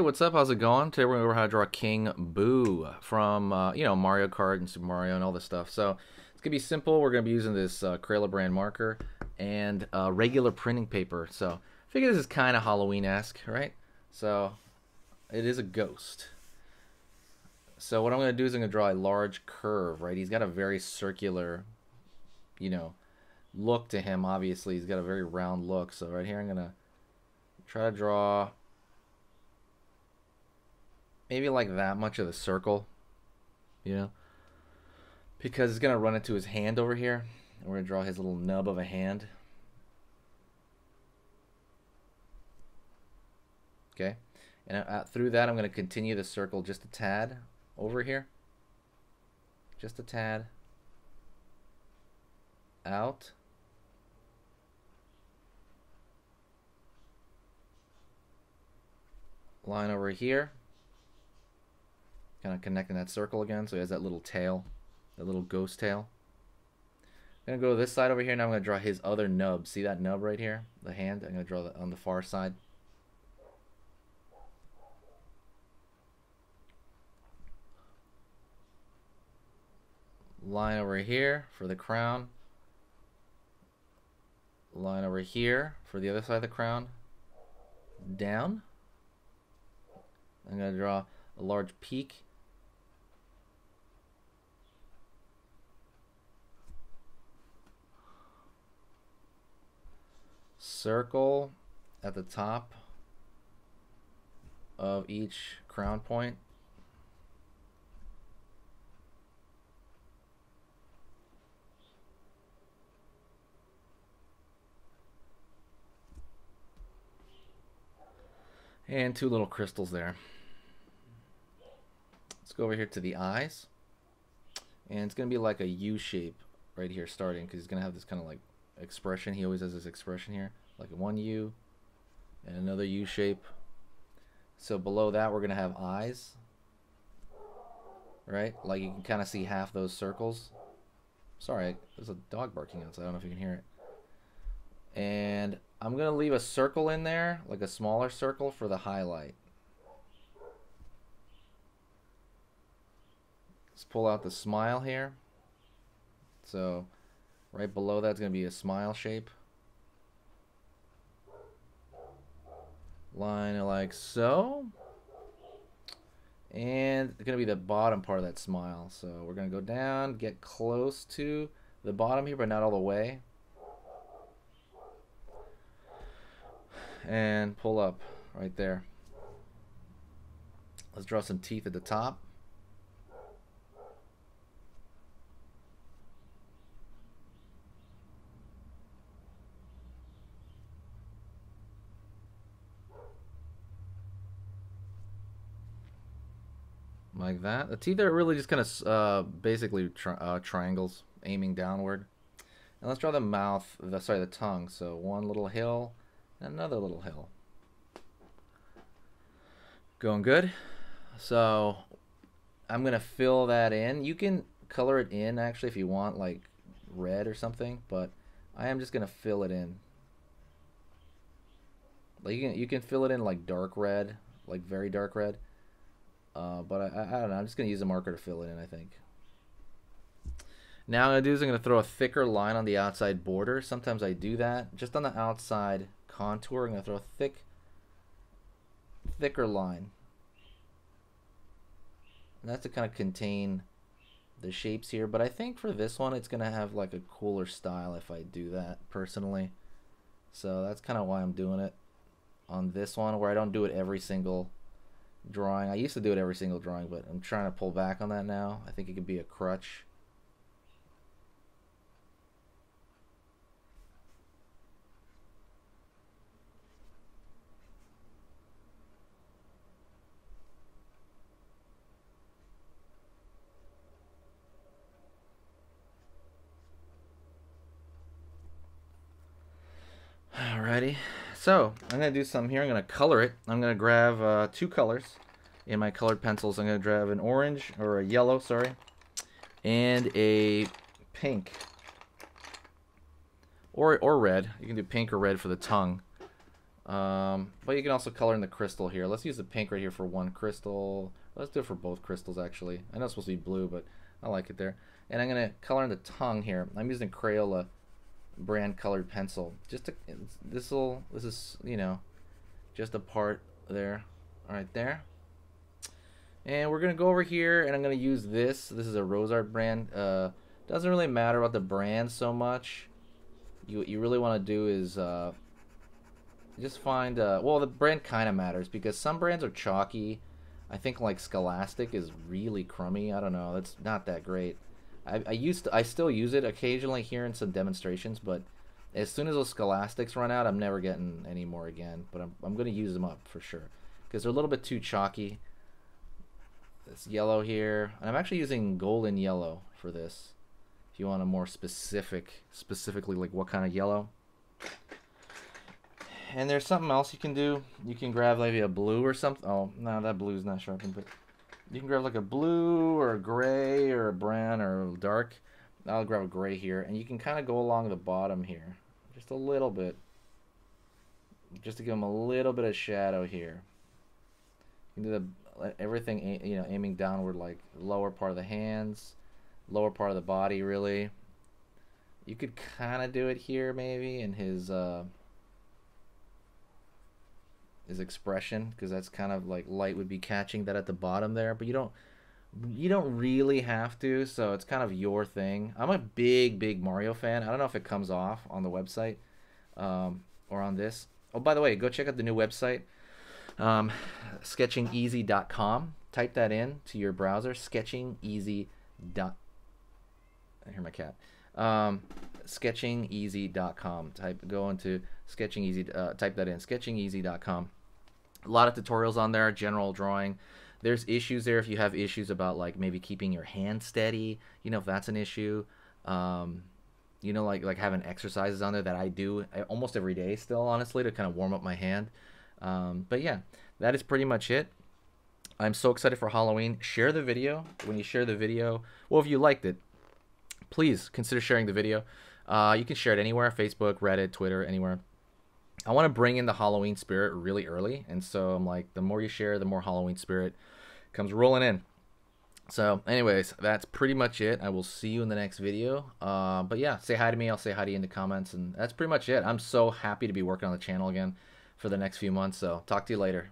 what's up? How's it going? Today we're going to how to draw King Boo from, uh, you know, Mario Kart and Super Mario and all this stuff. So it's going to be simple. We're going to be using this uh, Crayola brand marker and uh, regular printing paper. So I figure this is kind of Halloween-esque, right? So it is a ghost. So what I'm going to do is I'm going to draw a large curve, right? He's got a very circular, you know, look to him, obviously. He's got a very round look. So right here I'm going to try to draw maybe like that much of the circle, you know, because it's going to run into his hand over here. And we're going to draw his little nub of a hand. Okay. And uh, through that, I'm going to continue the circle just a tad over here. Just a tad. Out. Line over here. Kind of connecting that circle again so he has that little tail, that little ghost tail. I'm going to go to this side over here. Now I'm going to draw his other nub. See that nub right here? The hand? I'm going to draw that on the far side. line over here for the crown line over here for the other side of the crown down I'm going to draw a large peak circle at the top of each crown point And two little crystals there. Let's go over here to the eyes. And it's going to be like a U shape right here starting because he's going to have this kind of like expression. He always has this expression here. Like one U and another U shape. So below that we're going to have eyes. Right? Like you can kind of see half those circles. Sorry, there's a dog barking outside. I don't know if you can hear it. And I'm going to leave a circle in there, like a smaller circle for the highlight. Let's pull out the smile here. So right below that's going to be a smile shape. Line like so. And it's going to be the bottom part of that smile. So we're going to go down, get close to the bottom here, but not all the way. and pull up right there. Let's draw some teeth at the top. Like that. The teeth are really just kind of uh, basically tri uh, triangles aiming downward. And let's draw the mouth, the, sorry, the tongue. So one little hill another little hill. Going good. So I'm going to fill that in. You can color it in actually if you want like red or something, but I am just going to fill it in. Like you can you can fill it in like dark red, like very dark red. Uh, but I, I don't know. I'm just going to use a marker to fill it in, I think. Now I'm going to do is I'm going to throw a thicker line on the outside border. Sometimes I do that just on the outside contour. I'm going to throw a thick, thicker line. And that's to kind of contain the shapes here. But I think for this one, it's going to have like a cooler style if I do that personally. So that's kind of why I'm doing it on this one, where I don't do it every single drawing. I used to do it every single drawing, but I'm trying to pull back on that now. I think it could be a crutch. So I'm going to do some here. I'm going to color it. I'm going to grab uh, two colors in my colored pencils. I'm going to grab an orange, or a yellow, sorry, and a pink. Or, or red. You can do pink or red for the tongue. Um, but you can also color in the crystal here. Let's use the pink right here for one crystal. Let's do it for both crystals actually. I know it's supposed to be blue, but I like it there. And I'm gonna color in the tongue here. I'm using Crayola brand colored pencil. Just to, this is you know just a part there, right there. And we're gonna go over here, and I'm gonna use this. This is a RoseArt brand. Uh, doesn't really matter about the brand so much. You what you really want to do is uh, just find uh, well the brand kind of matters because some brands are chalky. I think like Scholastic is really crummy. I don't know. That's not that great. I, I used to, I still use it occasionally here in some demonstrations, but as soon as those Scholastics run out, I'm never getting any more again. But I'm I'm gonna use them up for sure because they're a little bit too chalky. This yellow here, and I'm actually using golden yellow for this. If you want a more specific, specifically like what kind of yellow. And there's something else you can do. You can grab maybe a blue or something. Oh, no, that blue's not sharpened, but you can grab like a blue or a gray or a brown or a dark. I'll grab a gray here, and you can kind of go along the bottom here, just a little bit, just to give them a little bit of shadow here. You can do the everything, you know, aiming downward, like lower part of the hands, lower part of the body, really. You could kind of do it here, maybe, in his. Uh, his expression because that's kind of like light would be catching that at the bottom there but you don't you don't really have to so it's kind of your thing. I'm a big big mario fan. I don't know if it comes off on the website um, or on this. Oh by the way go check out the new website um, sketchingeasy.com type that in to your browser sketchingeasy dot i hear my cat. Um, sketchingeasy.com type go into sketchingeasy. uh, type that in sketchingeasy.com a lot of tutorials on there, general drawing. There's issues there if you have issues about like maybe keeping your hand steady, you know, if that's an issue. Um, you know, like like having exercises on there that I do almost every day still, honestly, to kind of warm up my hand. Um, but yeah, that is pretty much it. I'm so excited for Halloween. Share the video. When you share the video, well, if you liked it, please consider sharing the video. Uh, you can share it anywhere Facebook, Reddit, Twitter, anywhere. I want to bring in the Halloween spirit really early, and so I'm like, the more you share, the more Halloween spirit comes rolling in. So, anyways, that's pretty much it. I will see you in the next video. Uh, but yeah, say hi to me. I'll say hi to you in the comments, and that's pretty much it. I'm so happy to be working on the channel again for the next few months. So, talk to you later.